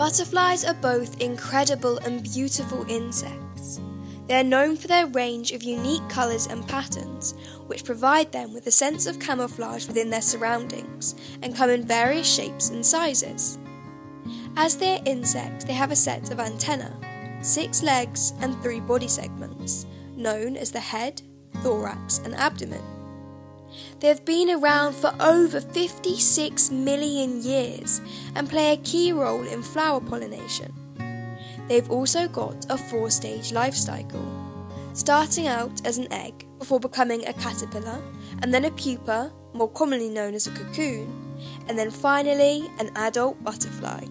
Butterflies are both incredible and beautiful insects. They are known for their range of unique colours and patterns, which provide them with a sense of camouflage within their surroundings and come in various shapes and sizes. As they are insects, they have a set of antennae, six legs, and three body segments, known as the head, thorax, and abdomen. They have been around for over 56 million years and play a key role in flower pollination. They've also got a four stage life cycle, starting out as an egg before becoming a caterpillar, and then a pupa, more commonly known as a cocoon, and then finally an adult butterfly.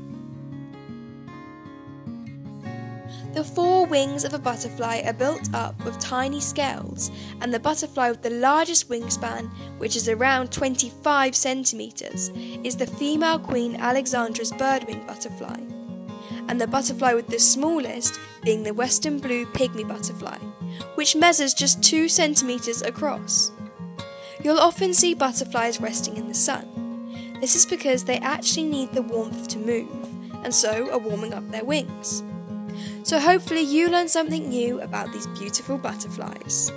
The four wings of a butterfly are built up with tiny scales, and the butterfly with the largest wingspan, which is around 25 centimetres, is the female Queen Alexandra's birdwing butterfly, and the butterfly with the smallest being the western blue pygmy butterfly, which measures just 2 centimetres across. You'll often see butterflies resting in the sun. This is because they actually need the warmth to move, and so are warming up their wings. So hopefully you learned something new about these beautiful butterflies.